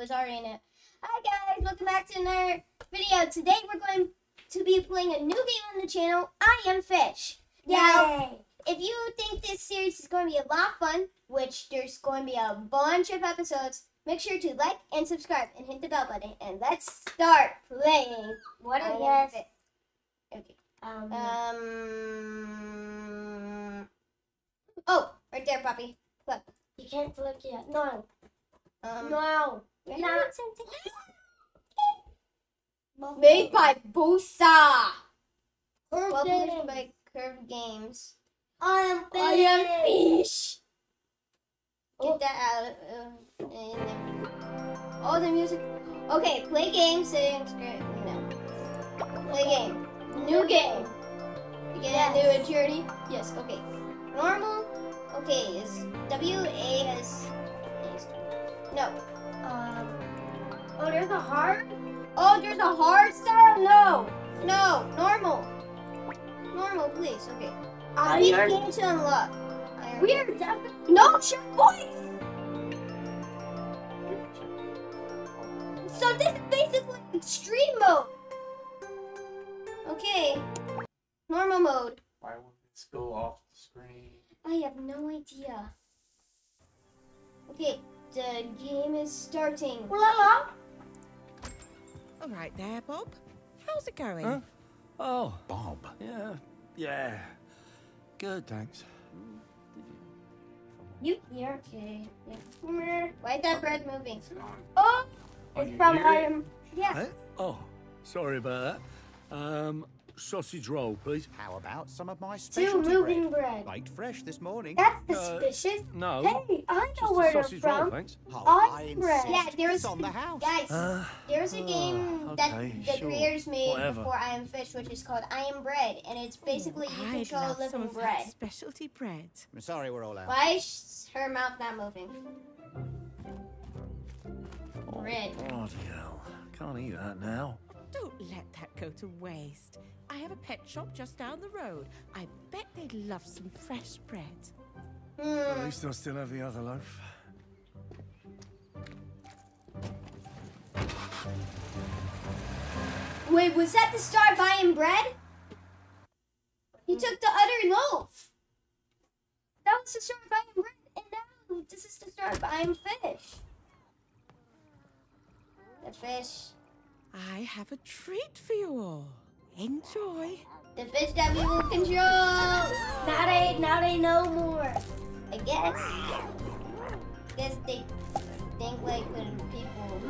was already in it. Hi guys, welcome back to another video. Today we're going to be playing a new game on the channel, I Am Fish. Now, if you think this series is going to be a lot of fun, which there's going to be a bunch of episodes, make sure to like and subscribe and hit the bell button. And let's start playing. What Am yes. Okay. Um, Um. Oh, right there, puppy. Look. you can't click yet. No. Um. no. I No. heard something. Made by Bossa. Curved Well, it. published by Curve Games. I am fish. I am fish. Oh. Get that out. Uh, in there. Oh, the music. Okay, play game. Setting script. No. Play game. New game. You get Yes. a new journey. Yes. Okay. Normal. Okay. Is W A S. No. Oh, there's a heart. Oh, there's a hard oh, style? No. No. Normal. Normal, please. Okay. Complete Iron. game to unlock. Iron. We are definitely. No, sure, boys. So this is basically extreme mode. Okay. Normal mode. Why won't this go off the screen? I have no idea. Okay, the game is starting. La la. All right there, Bob. How's it going? Huh? Oh, Bob. Yeah, yeah. Good, thanks. You here? Okay. Yeah. Why is that bread moving? Oh, it's from here? Iron. Yeah. Hey? Oh, sorry about that. Um, sausage roll, please. How about some of my Two specialty moving bread? bread. Baked fresh this morning. That's Uh, suspicious. No. Hey, I just know a where they're sausage roll, from. thanks. Oh, I bread. insist. Yeah, there's on the house. Guys, Uh, there's a uh, game that okay, the sure, creators made whatever. before I Am Fish, which is called I Am Bread, and it's basically you I'd control love some living of that bread. specialty bread. I'm sorry we're all out. Why is her mouth not moving? Red. Bloody hell. Can't eat that now. Don't let that go to waste. I have a pet shop just down the road. I bet they'd love some fresh bread. At least I still have the other loaf. Wait, was that the start buying Bread? He took the other loaf. That was the start of I Am Bread, and now this is the start buying Fish. The fish. I have a treat for you all. Enjoy. The fish that we will control. Now they, now they know more. I guess. Guess they think like the people.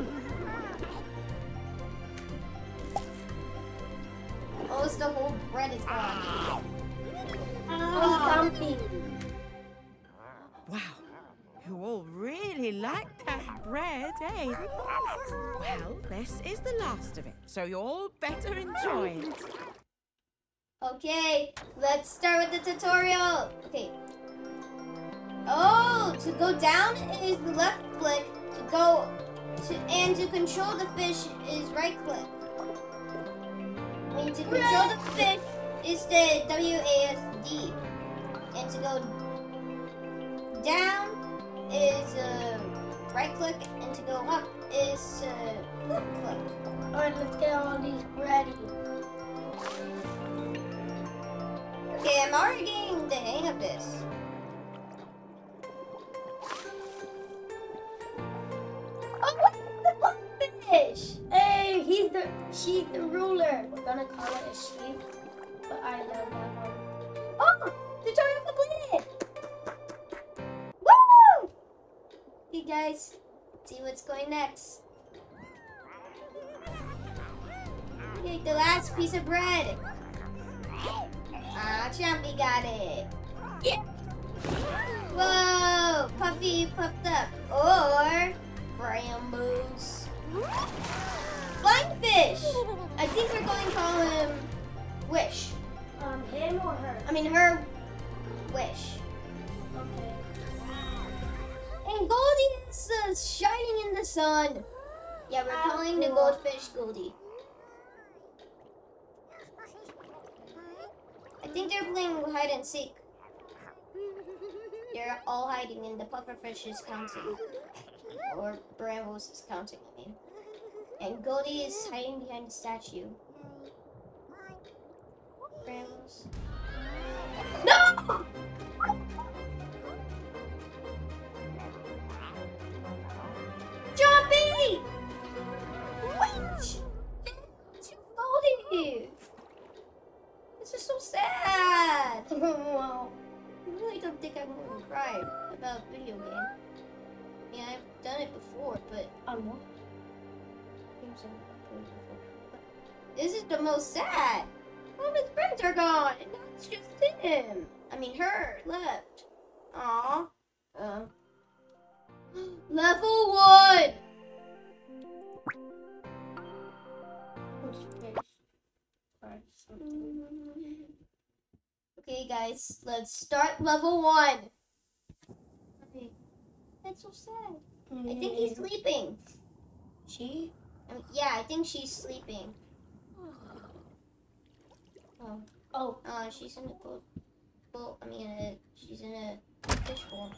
Oh, Almost the whole bread is gone. Oh, something. Wow. Like that bread, eh? Well, this is the last of it, so you all better enjoy it. Okay, let's start with the tutorial. Okay. Oh, to go down is the left click. To go to and to control the fish is right click. Mean, to control the fish is the WASD. And to go down is uh, right click, and to go up is uh, left click. Alright, let's get all these ready. Okay, I'm already getting the hang of this. Oh, what the fish? Hey, he's the, she's the ruler. We're gonna call it a sheep, but I love that one. Oh, tutorial completed. Okay, guys, see what's going next. Okay, the last piece of bread. Ah, Chumpy got it. Yeah. Whoa, Puffy puffed up. Or Brambles. Flying fish. I think we're going to call him Wish. Um, him or her? I mean, her Wish. Okay. And Goldie is uh, shining in the sun. Yeah, we're calling the goldfish Goldie. I think they're playing hide and seek. They're all hiding and the pufferfish is counting. Or Brambles is counting, I mean. And Goldie is hiding behind the statue. Brambles. No! I really don't think I'm going to cry about a video game. I mean, I've done it before, but On what? games I've played before. This is the most sad. All of his friends are gone, and now it's just him. I mean, her left. Aw. Uh. Level one. What's this? Or something. Okay, guys, let's start level one. Okay. That's so sad. I think he's sleeping. She? I mean, yeah, I think she's sleeping. Oh, Oh, uh, she's in a boat. Well, I mean, uh, she's in a fishbowl.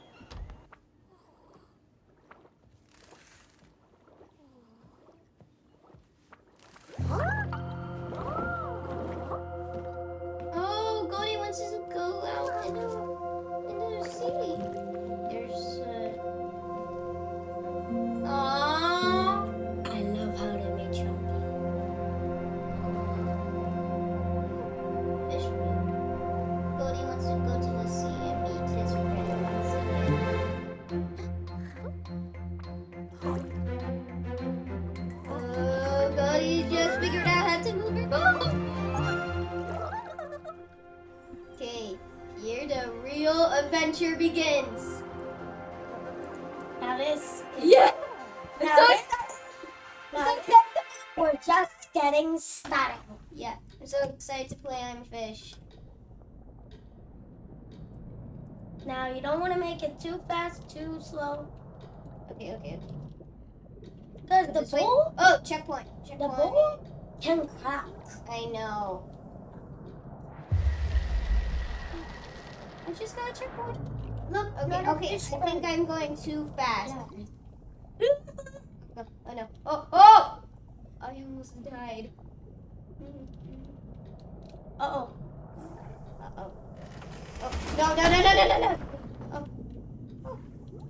Oh, go Fish. Now you don't want to make it too fast, too slow, Okay, okay, okay. because the bowl, Oh, checkpoint. the Checkpoint. bowl can crack. I know. I just got a checkpoint. Look, Okay, no, okay. I think. I'm going too fast. Yeah. Oh, oh no. Oh, oh! I almost died. Mm-hmm, mm-hmm. Uh-oh. Uh-oh. Oh, no, no, no, no, no, no, no. Oh. Oh,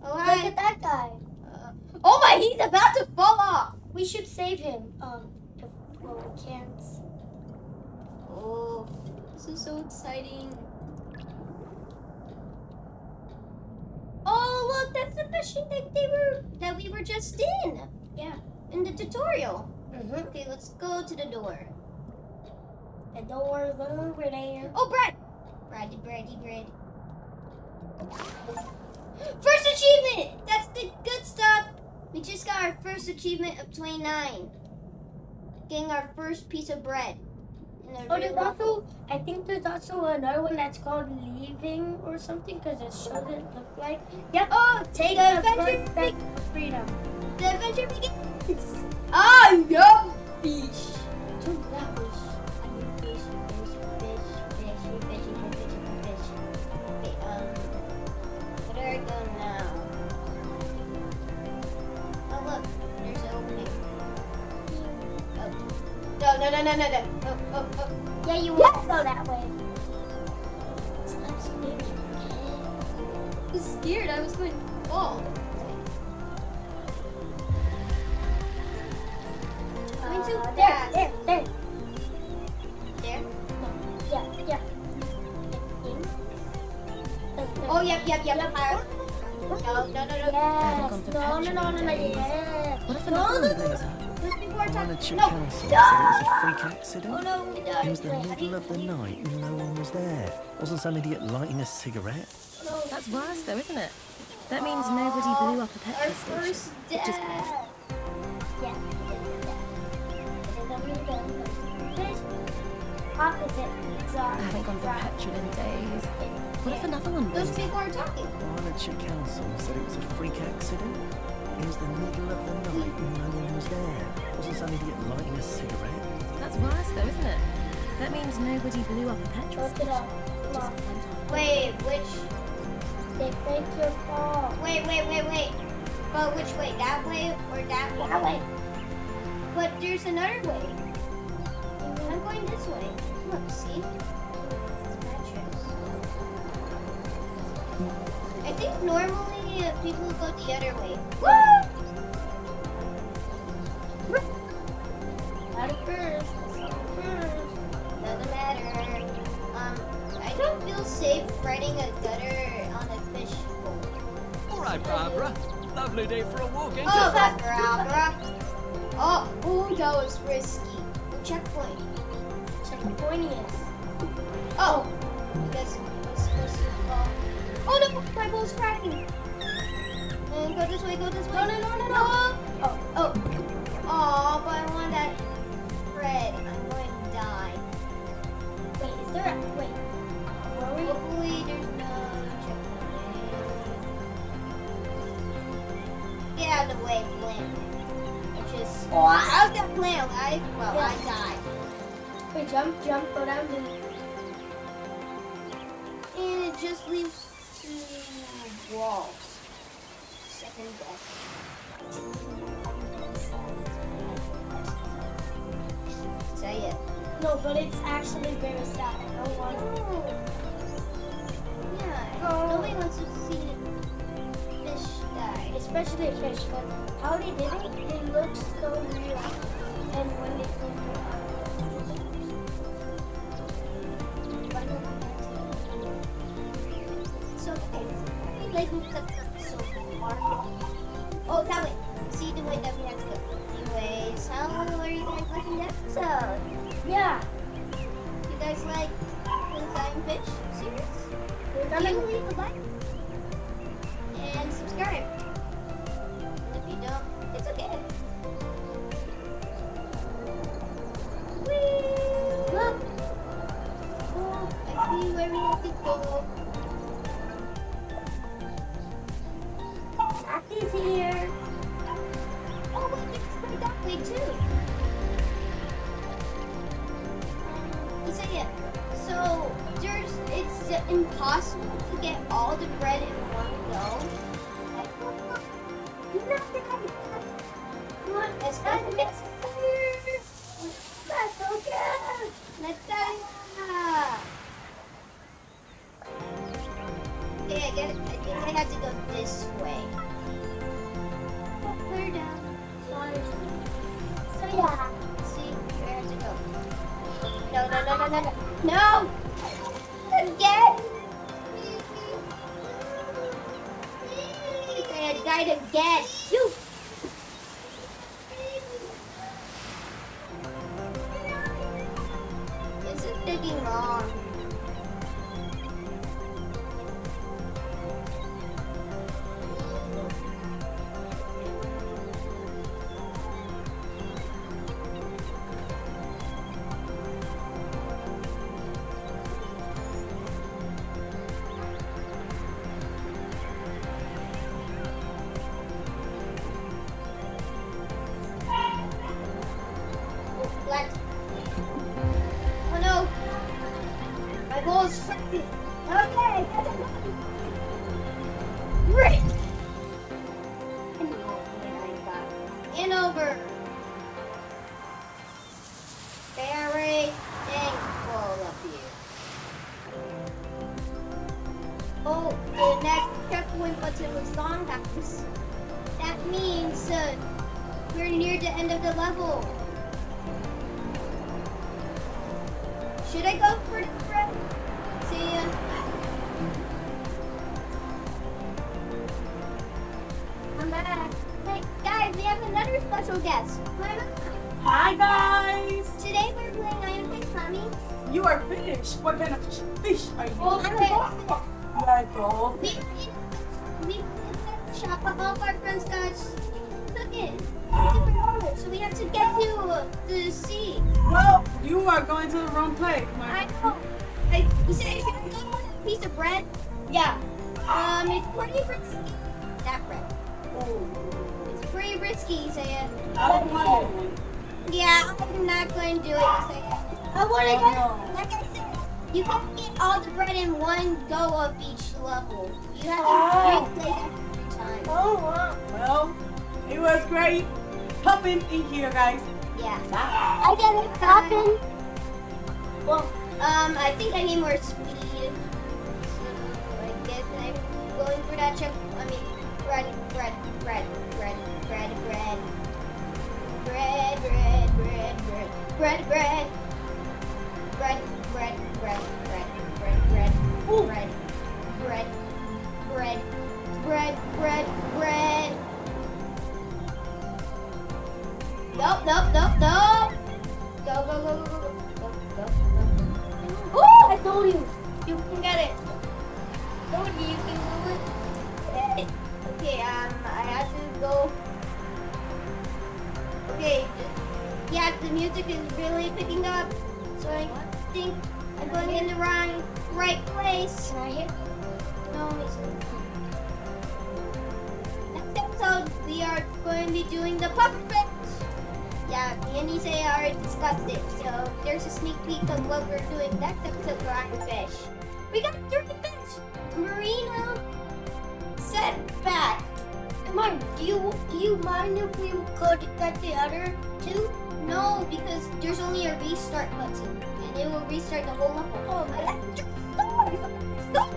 oh Look hi. at that guy. Uh, oh my, he's about to fall off. We should save him. Um, if, well, we can't. Oh, this is so exciting. Oh, look, that's the mission that they were that we were just in Yeah. in the tutorial. Mm-hmm. Okay, let's go to the door. The door's over there. Oh, bread! Bready, bready, bread. First achievement! That's the good stuff! We just got our first achievement of 29. Getting our first piece of bread. Oh, there's also, I think there's also another one that's called Leaving or something because it it look like. Yep. Oh, Take the the adventure there. Wasn't some idiot lighting a cigarette? That's worse, though, isn't it? That means nobody blew up a Our petrol station. first Which is death. Yeah. Opposite. I haven't gone for petrol in days. What if another one Those people are talking. The Monarchic Council said it was a freak accident. It was the middle of the night and no one was there. Wasn't some idiot lighting a cigarette? That's worse, though, isn't it? That means nobody blew up a petrol station. Up. Just Look. went off. Wait, which? They break your fall. Wait, wait, wait, wait. But which way? That way or that way? That way. But there's another way. I'm going this way. Look, see? I think normally uh, people go the other way. Woo! Riding a gutter on a fish bowl. All right, Barbara. Lovely day for a walk, ain't Oh, it? Barbara. Oh, ooh, that was risky. Checkpoint. Checkpoint is. Oh, you guys are supposed to fall. Oh no, my bowl's cracking. And go this way, go this way. No, no, no, no, no. Oh, oh. Oh, but I want that bread. I'm going to die. Wait, is there a. Wait. Hopefully there's no checkpoint. Get out of the way, Flynn. I just... How's that plant alive? Well, I died. Wait, jump, jump, go down. Then. And it just leaves two walls. Second death. Say it. No, but it's actually very sad. I don't want to. Nobody wants to see fish die. Especially fish, because how they did it, they look so real. And when they go So okay. Like we cut so far. Oh, that way. See the way that we have to go. Anyways, how are you guys liking the episode? Yeah, You guys like the Dying Fish series? We're Can no, checkpoint button was gone, guys. That means uh, we're near the end of the level. Should I go for the bread? See ya. I'm back. Hey, guys, we have another special guest. Hi guys! Today we're playing Iron Fish Mommy. You are fish. What kind of fish are you? Oh, I'm a You are gold. Shop, but all of our friends got taken. Different orders, so we have to get to the sea. Well, you are going to the wrong place. I know. I, you said if you can go for a piece of bread. Yeah. Um, it's pretty risky. That bread. It's pretty risky, Isaiah. I don't want it. Yeah, I'm not going to do it, Isaiah. I want to get, like I said, you can't get all the bread in one go of each level. You have to Oh. replay every time. Oh, wow. Well, it was great popping in here, guys. Yeah. I get it popping. Well, Um, I think I need more speed. So I guess I'm going for that check. I mean, bread, bread, bread, bread, bread, bread. Bread, bread, bread, bread, bread, bread. Bread, bread, bread, bread, bread, bread, bread, bread, bread, bread, bread, bread. Nope, nope, nope, nope. Go, go, go, go, go, go, go, go. oh, I told you. You can get it. Told you you can do it. Okay, um, I have to go. Okay, yeah, the music is really picking up, so I think I'm going in the right, right place. Can I hear? No, it's we are going to be doing the pufferfish. Yeah, me and Issei already discussed it, so there's a sneak peek of what we're doing next episode for Iron Fish. We got three fish! Marino set back. Come on. Do you do you mind if we could get the other two? No, because there's only a restart button, and it will restart the whole level. Oh, my God. Stop!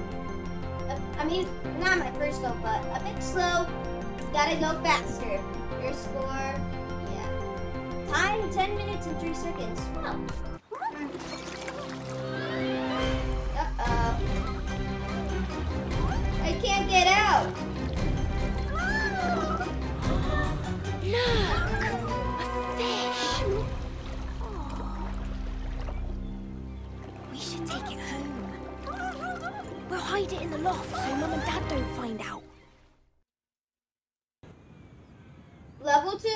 Uh, I mean, not my first go, but a bit slow. Gotta go faster. Your score, yeah. Time 10 minutes and 3 seconds. Wow. Uh oh. I can't get out. We should take it home. We'll hide it in the loft so Mum and Dad Level 2.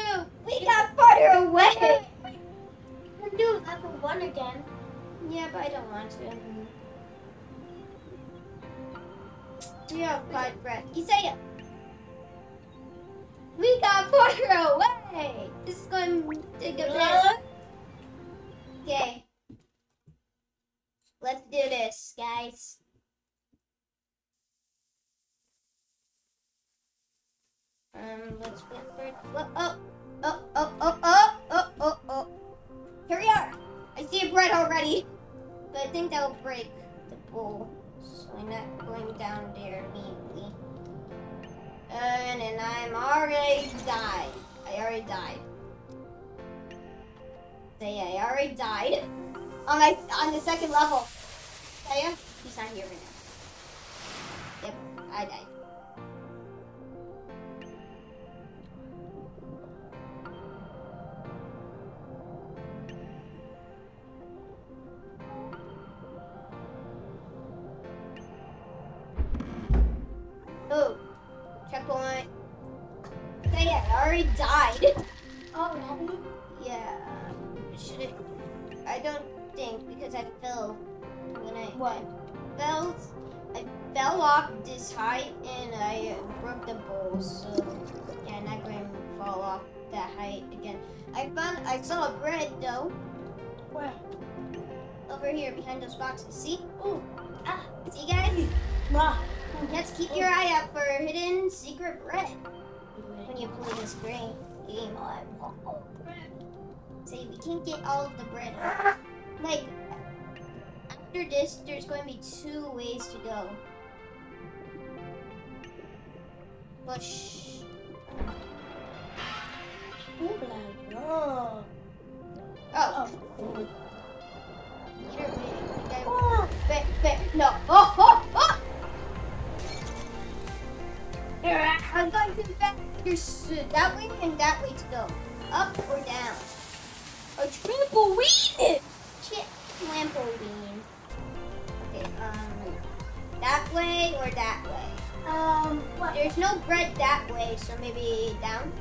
We got farther away. We can do level one again. Yeah, but I don't want to. We have five breath. Isaiah! We got farther away! This is going to take a bit. Okay. Let's do this, guys. Um, let's for. Oh, oh, oh, oh, oh, oh, oh, oh, oh. Here we are. I see a bread already. But I think that will break the bowl. So I'm not going down there immediately. And then I'm already died. I already died. Yeah, I already died. On my on the second level. So yeah, he's not here right now. Yep, I died. I I saw a bread though Where? over here behind those boxes. See? Oh, Ah, see guys? You have to keep your eye out for hidden secret bread when you play this great game. Say we can't get all of the bread. Like after this, there's going to be two ways to go. Push. Oh, oh. Oh, Oh. Oh. Oh, oh, oh! I'm going fast. There's uh, that way and that way to go. Up or down. A trampoline! Shit, trampoline. Okay, um, that way or that way? Um, what? There's no bread that way, so maybe down.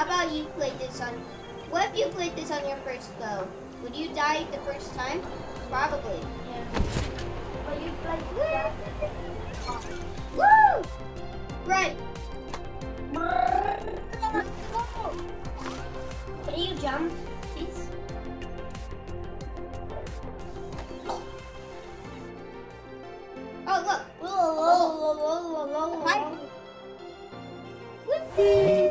How about you play this on? What if you played this on your first go? Would you die the first time? Probably. Yeah. But you that. Woo! Right. Can you jump, please? Oh look. Whoa, whoa, whoa, whoa, whoa, whoa, Hi. whoa.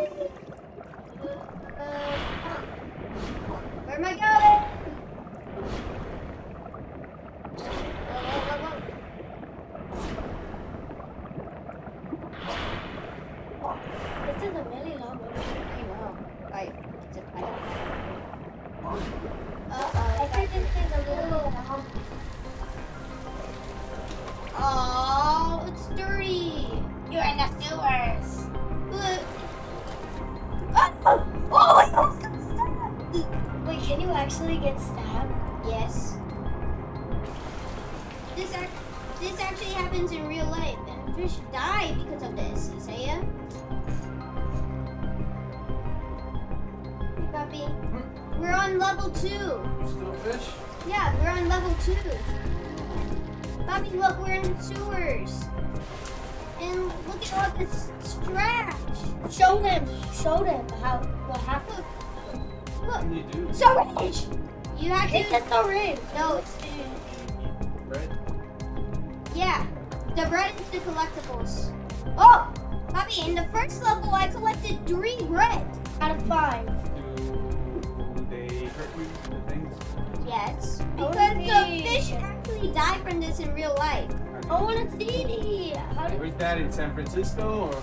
Actually get stabbed? Yes. This ac- this actually happens in real life, and fish die because of this. Isaiah. Hey, Puppy. Hmm? We're on level two. Still fish? Yeah, we're on level two. Bobby, look, we're in sewers. And look at all this trash. Show them. Show them how what happened. What Look, you do? sewage. You have Take to. the syringe. No, it's Bread? Yeah, the bread is the collectibles. Oh, Bobby, in the first level, I collected three bread. Out of five. Do they hurt you, the things? Yes, because the fish actually die from this in real life. I want to see. How do, Where's that, in San Francisco or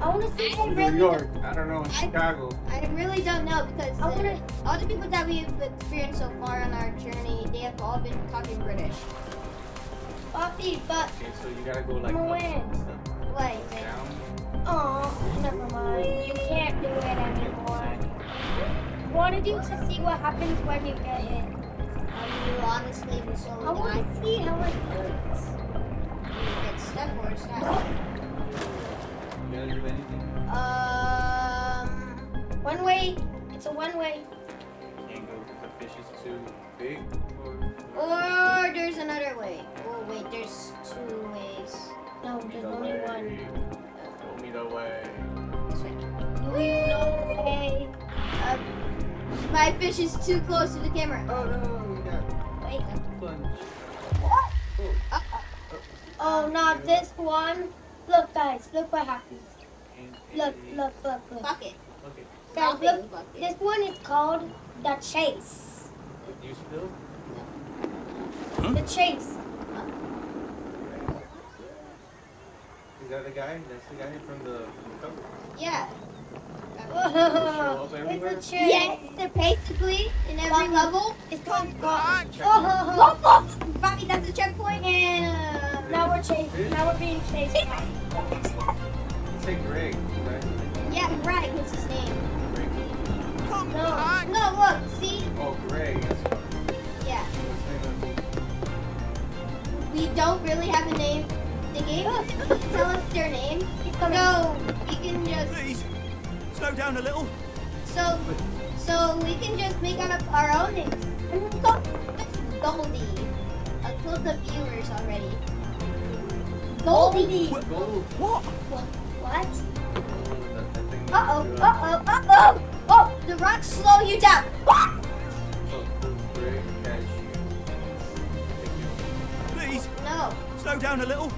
I want to see. I New really York? I don't know, in I- Chicago. I really don't know because I wanna- all the people that we've experienced so far on our journey, they have all been talking British. Bobby, but Okay, so you gotta go like I'm up away. and stuff, What is it? down. oh, never mind. You can't do it anymore. Wanted you to see what happens when you get hit. Um, you honestly will I slowly die. want to see how it works. You get stuck or stuck. You gotta do anything. Um, One way. It's a one way. You can't go because the fish is too big. Or, or there's another way. Oh wait, there's two ways. No, there's only one. Show me the way. This way. Do you know way? Um, my fish is too close to the camera. Oh no, we got Wait. plunge. Oh, not this one. Look, guys. Look what happens. And Look, look, look, look. Bucket. Okay, Guys, look. bucket. This one is called the chase. you spill? The chase. Is that the guy? That's the guy from the, from the cover. Yeah. Show up everywhere? It's a chase. Yes, they're basically in every Bucket. level. It's called God. Check. Look, look! Bobby, that's a checkpoint, and uh, Now we're chased. Now we're being chased. Say Greg. Right? yeah, Greg is his name. Greg. No. No, look, see? Oh, Greg. Yeah, what's his name. we don't really have a name. The game doesn't tell us their name. No, we can just Please, slow down a little. so so we can just make up our own names. Goldie. I told the viewers already. Goldie. Gold. What? What? That- that Uh oh. Uh oh. Uh oh. Oh, the rocks slow you down. Ah! Oh, Greg catch you. Please, No, slow down a little.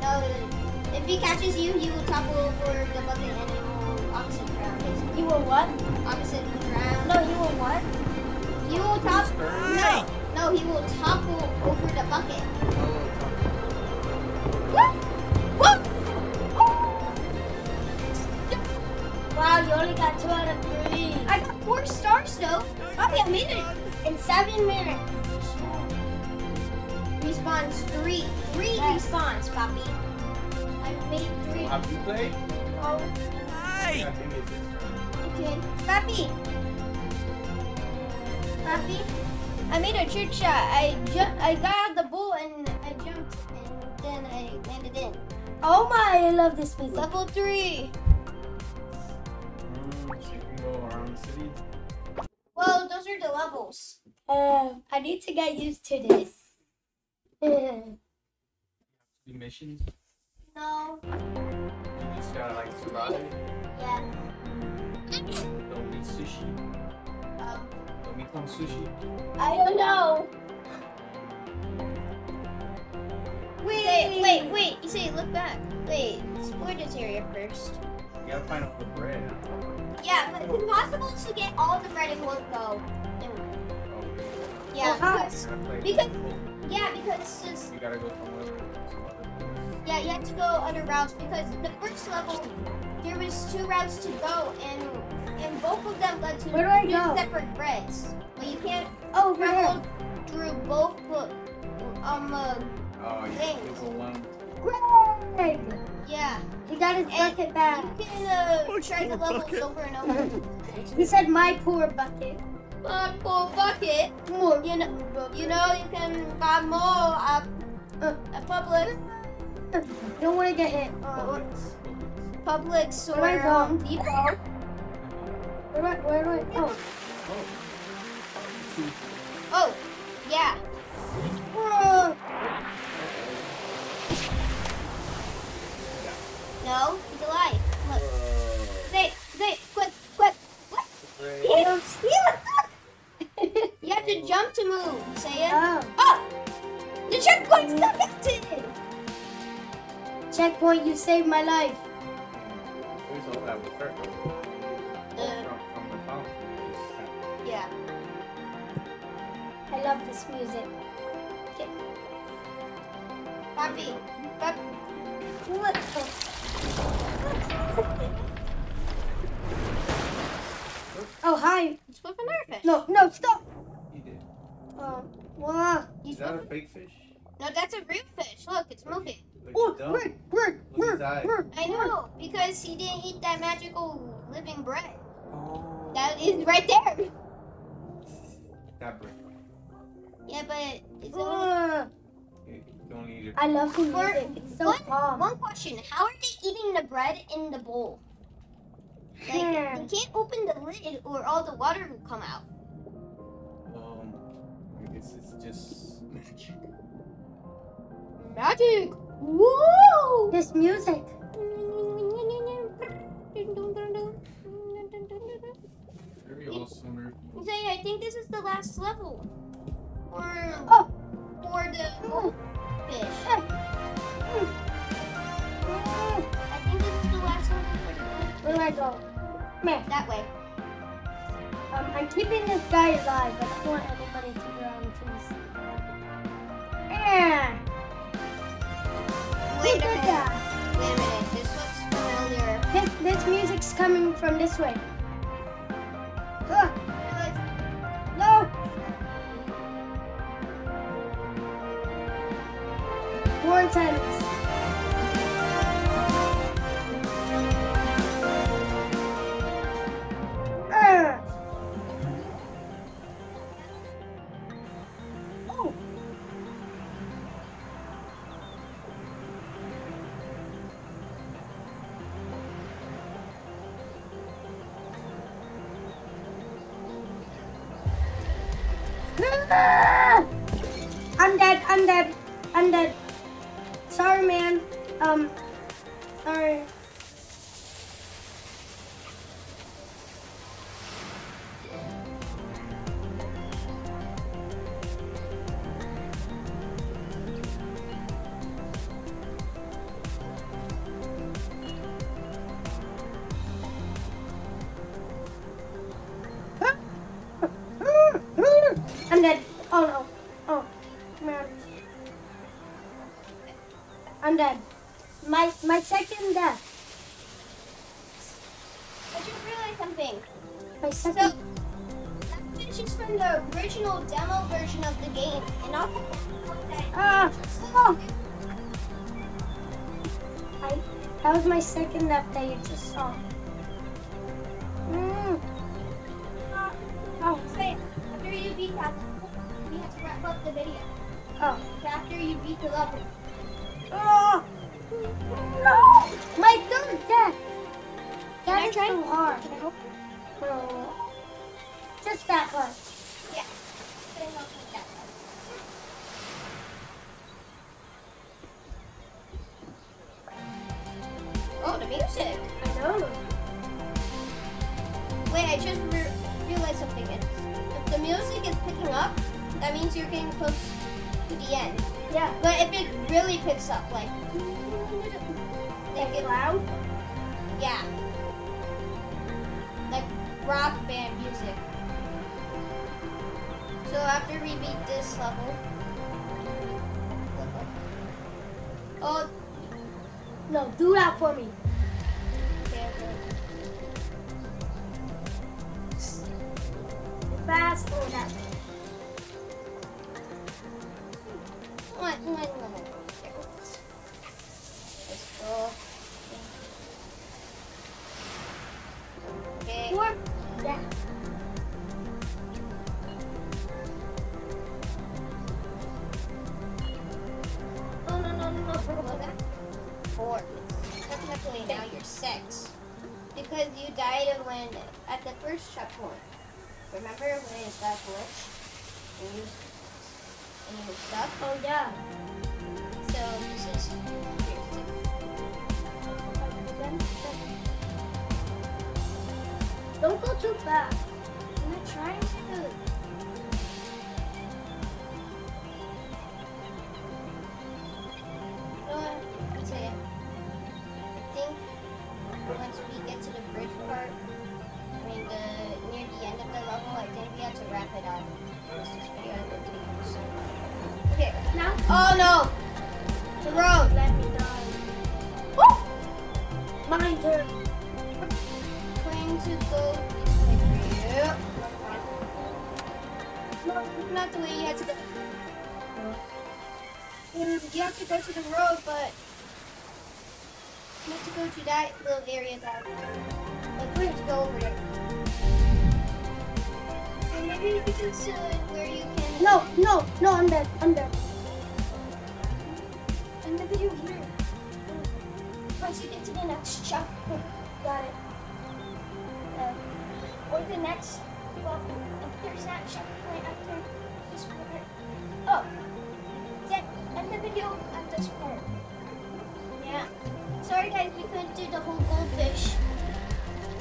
no. If he catches you, he will topple over the bucket and it will opposite drown. basically. You were what? Opposite drown. No, you were what? He will top. Hey! No, no, he will topple over the bucket. Only got two out of three. I got four stars though. Bobby, I made it. In seven minutes. Respawns three. Three Yes. respawns, Bobby. I made three. Have you played? Oh, Hey! I think it's his turn. Okay. Bobby. Bobby. I made a trick shot. I ju- I got out the bull and I jumped and then I landed in. Oh my, I love this music. Level three. The levels. Uh, I need to get used to this. Do missions. No. You just gotta like survive. Yeah. Don't eat sushi. Um, Don't become sushi. I don't know. Wait, wait, wait. wait. You say look back. Wait, explore this area first. You gotta find out the bread. Yeah, but it's impossible to get all the bread in one go. And- Yeah, because, you gotta play. Because- yeah, because it's just You gotta go somewhere. some other yeah, you have to go other routes because the first level there was two routes to go and and both of them led to Where do I two go? separate breads. But you can't oh, travel here. through both book um uh, Oh, you Thanks. you one. Greg! yeah. He got his And bucket back. You can uh, My try the levels bucket. over and over. He said my poor bucket. But for bucket, More. you know, you know you can buy more at, Uh. at Publix, Don't want to get hit. Uh, Publix. Or Where do I go? Home Depot. where do I, where do I. Oh. Oh, yeah. Checkpoint, you saved my life. Where's all that water? The, From, from the fountain. Yeah. I love this music. Okay. Papi, papi. What? Oh, hi. It's with an airfish. No, no, stop. You did. Um, wow. He's Is that a with- fake fish? no, that's a real fish. Look, it's moving. Like Oh, you dumb. Rick, Rick, Look at Rick, his eye. Rick. I know, because he didn't eat that magical living bread. Oh. That is right there. That bread. Yeah, but it's only Uh, You you only eat it. I love the For- music. It's so one, calm. one question: How are they eating the bread in the bowl? Like you can't open the lid, or all the water will come out. Um, I guess it's just magic. Magic! Woo! This music. Very awesome. So I think this is the last level. For Oh. for the Oh. fish. I think this is the last level Where do I go? Man, That way. um, I'm keeping this guy alive. I don't want anybody to drown, please. Ah, Wait a minute. Wait a minute. This looks familiar. This, this music's coming from this way. Ah, no! More intense. from the original demo version of the game, and I'll uh, oh. I, that was my second up that you just saw. Mm. Uh, oh. Wait, after you beat that, we have to wrap up the video. Oh. After you beat the level. Oh! No! My third death! That so hard. Can I help you? No that one. Yeah. That one. Oh, the music. I know. Wait, I just realized something. If the music is picking up, that means you're getting close to the end. Yeah. But if it really picks up, like... Like it, loud? Yeah. Like rock band music. So after we beat this level, oh, No, do that for me. okay. Fast or that. One, at the first checkpoint. Remember when it got glitched and you and you were stuck? Oh yeah. So this is Don't go too fast. Road. let me die. Woo! My turn. Trying to go this way. Yep. No, not the way you had to go. Mm, You have to go to the road, but you have to go to that little area that like we have to go over there. So maybe you can see where you can No, no, no, I'm dead. I'm dead. Next chapter, Got it. uh, or the next well, if there's that checkpoint after this part. Oh, then end the video at this part. Yeah. Sorry guys, we couldn't do the whole goldfish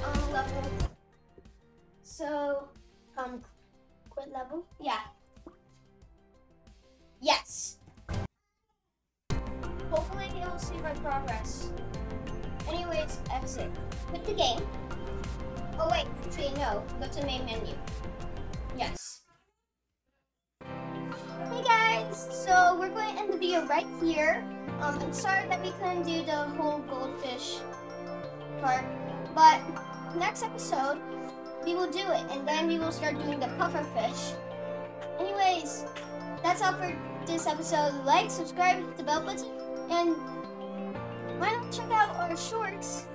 um, level. So, Um, quit level. yeah. Yes. Hopefully you'll see my progress. Anyways, exit. Quit the game. Oh wait, actually no. Go to the main menu. Yes. Hey guys, so we're going to end the video right here. Um, I'm sorry that we couldn't do the whole goldfish part, but next episode we will do it, and then we will start doing the puffer fish. Anyways, that's all for this episode. Like, subscribe, hit the bell button, and why not check out our shorts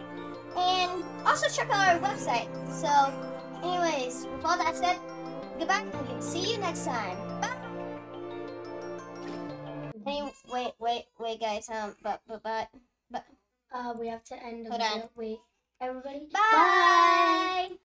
and also check out our website. So, anyways, with all that said, goodbye and see you next time. Bye. Any, wait, wait, wait, guys. Um, but, but, but, but. Uh, we have to end the Hold video. on. Wait, everybody. Bye.